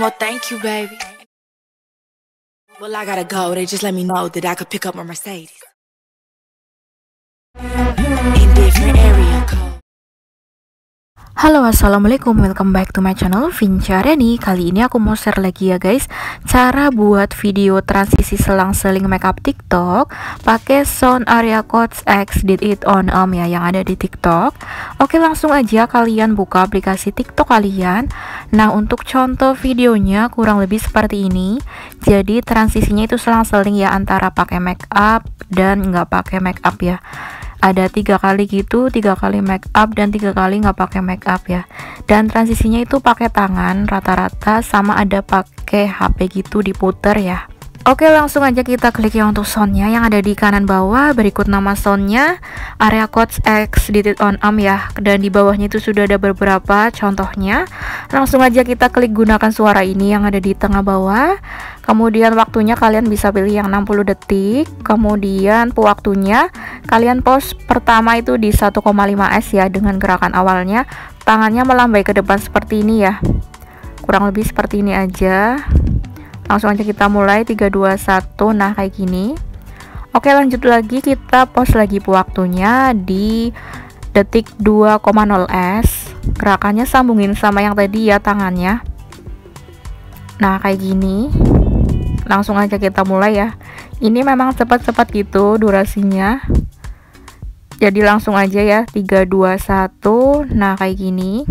more. Thank you, baby. Well, I gotta go. They just let me know that I could pick up my Mercedes. Halo assalamualaikum. Welcome back to my channel Vinca Reni Kali ini aku mau share lagi ya guys Cara buat video transisi selang-seling makeup tiktok. Pakai sound area codes X did it on um ya yang ada di tiktok. Oke langsung aja kalian buka aplikasi tiktok kalian Nah untuk contoh videonya kurang lebih seperti ini. Jadi transisinya itu selang-seling ya antara pakai makeup dan nggak pakai makeup ya. Ada tiga kali gitu tiga kali make up dan tiga kali nggak pakai make up ya. Dan transisinya itu pakai tangan rata-rata sama ada pakai HP gitu diputer ya Oke langsung aja kita klik yang untuk soundnya. Yang ada di kanan bawah berikut nama soundnya. Area codes X ditit on arm ya. Dan di bawahnya itu sudah ada beberapa contohnya. Langsung aja kita klik gunakan suara ini yang ada di tengah bawah. Kemudian waktunya kalian bisa pilih yang 60 detik. Kemudian waktunya kalian pause pertama itu di 1,5 S ya dengan gerakan awalnya. Tangannya melambai ke depan seperti ini ya. Kurang lebih seperti ini aja langsung aja kita mulai 3 2 1 nah kayak gini. Oke lanjut lagi. Kita pause lagi waktunya di detik 2,0 s. Gerakannya sambungin sama yang tadi ya tangannya. Nah kayak gini. Langsung aja kita mulai ya. Ini memang cepat-cepat gitu durasinya. Jadi langsung aja ya 3 2 1 nah kayak gini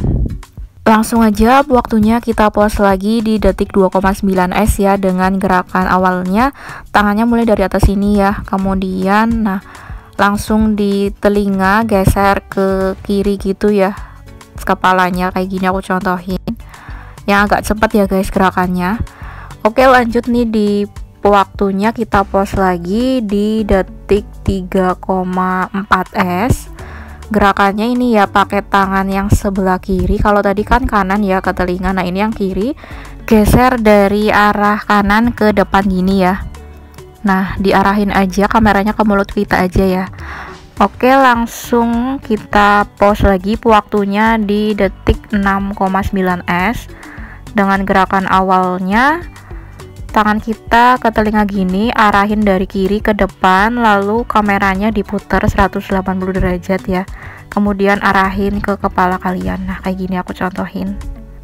Langsung aja waktunya kita pause lagi di detik 2,9 S ya dengan gerakan awalnya tangannya mulai dari atas sini ya. Kemudian nah langsung di telinga geser ke kiri gitu ya. Kepalanya kayak gini aku contohin. Yang agak cepat ya guys gerakannya. Oke, lanjut nih di waktunya kita pause lagi di detik 3,4 S gerakannya ini ya pakai tangan yang sebelah kiri kalau tadi kan kanan ya ke telinga. Nah ini yang kiri geser dari arah kanan ke depan gini ya. Nah diarahin aja kameranya ke mulut kita aja ya. Oke langsung kita pause lagi waktunya di detik 6,9 S. Dengan gerakan awalnya tangan kita ke telinga gini arahin dari kiri ke depan lalu kameranya diputar 180 derajat ya. Kemudian arahin ke kepala kalian. Nah kayak gini aku contohin.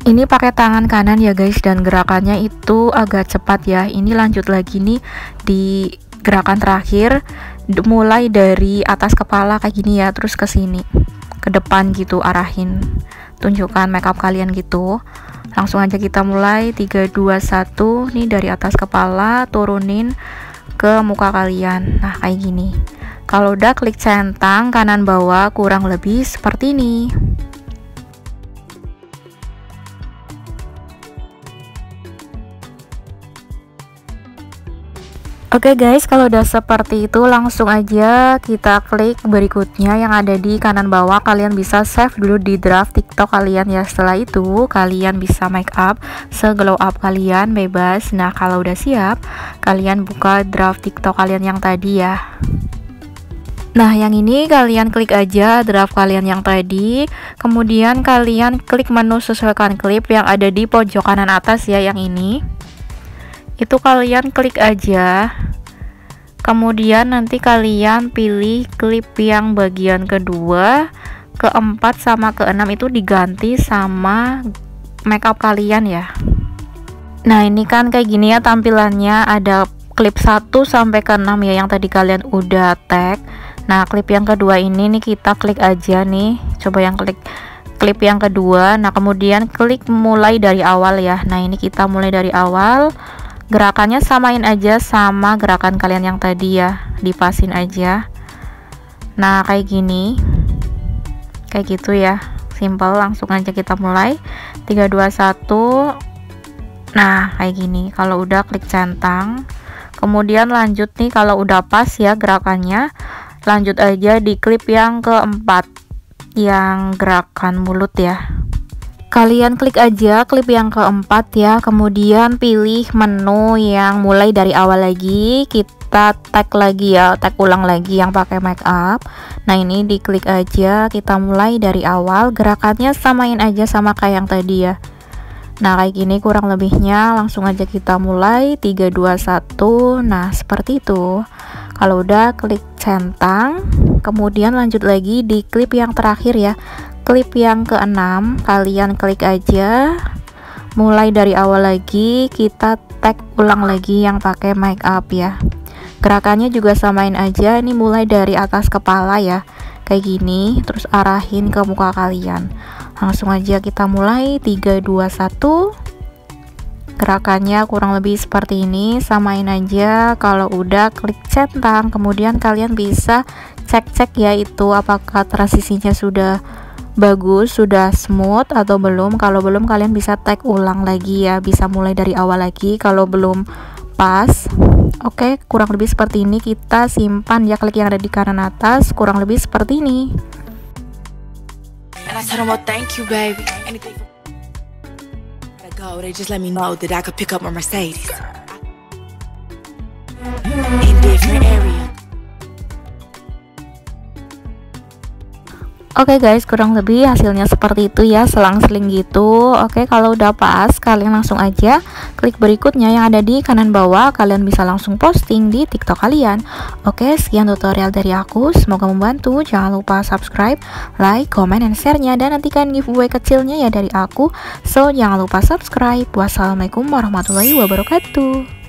Ini pakai tangan kanan ya guys dan gerakannya itu agak cepat ya. Ini lanjut lagi nih di gerakan terakhir. Mulai dari atas kepala kayak gini ya terus ke sini. Ke depan gitu arahin. Tunjukkan makeup kalian gitu langsung aja kita mulai. 3 2 1 nih dari atas kepala turunin ke muka kalian. Nah kayak gini. Kalau udah klik centang kanan bawah kurang lebih seperti ini Oke okay guys, kalau udah seperti itu langsung aja kita klik berikutnya yang ada di kanan bawah. Kalian bisa save dulu di draft TikTok kalian ya. Setelah itu kalian bisa make up seglow up kalian bebas. Nah, kalau udah siap, kalian buka draft TikTok kalian yang tadi ya. Nah, yang ini kalian klik aja draft kalian yang tadi. Kemudian kalian klik menu sesuaikan klip yang ada di pojok kanan atas ya yang ini itu kalian klik aja. Kemudian nanti kalian pilih klip yang bagian kedua keempat sama keenam itu diganti sama makeup kalian ya. Nah ini kan kayak gini ya tampilannya. Ada klip 1 sampai ke 6 ya yang tadi kalian udah tag. Nah klip yang kedua ini nih kita klik aja nih. Coba yang klik klip yang kedua. Nah kemudian klik mulai dari awal ya. Nah ini kita mulai dari awal gerakannya samain aja sama gerakan kalian yang tadi ya. Dipasin aja. Nah kayak gini. Kayak gitu ya. Simple langsung aja kita mulai. 3 2 1 nah kayak gini. Kalau udah klik centang. Kemudian lanjut nih kalau udah pas ya gerakannya lanjut aja di klip yang keempat. Yang gerakan mulut ya kalian klik aja klip yang keempat ya. Kemudian pilih menu yang mulai dari awal lagi. Kita tag lagi ya tag ulang lagi yang pakai make up. Nah ini diklik aja. Kita mulai dari awal. Gerakannya samain aja sama kayak yang tadi ya. Nah kayak gini kurang lebihnya. Langsung aja kita mulai. 3, 2, 1 Nah seperti itu. Kalau udah klik centang. Kemudian lanjut lagi di klip yang terakhir ya Klip yang keenam Kalian klik aja. Mulai dari awal lagi Kita tag ulang lagi yang pakai make up ya. Gerakannya juga samain aja Ini mulai dari atas kepala ya. Kayak gini Terus arahin ke muka kalian. Langsung aja kita mulai 3 2 1 gerakannya kurang lebih seperti ini samain aja. Kalau udah klik centang kemudian kalian bisa cek-cek ya itu apakah transisinya sudah bagus sudah smooth atau belum? Kalau belum kalian bisa tag ulang lagi ya bisa mulai dari awal lagi. Kalau belum pas oke kurang lebih seperti ini kita simpan ya klik yang ada di kanan atas kurang lebih seperti ini. And Oke okay guys, kurang lebih hasilnya seperti itu ya, selang-seling gitu. Oke, okay, kalau udah pas, kalian langsung aja klik berikutnya yang ada di kanan bawah. Kalian bisa langsung posting di TikTok kalian. Oke, okay, sekian tutorial dari aku. Semoga membantu. Jangan lupa subscribe, like, comment, dan share-nya. Dan nantikan giveaway kecilnya ya dari aku. So, jangan lupa subscribe. Wassalamualaikum warahmatullahi wabarakatuh.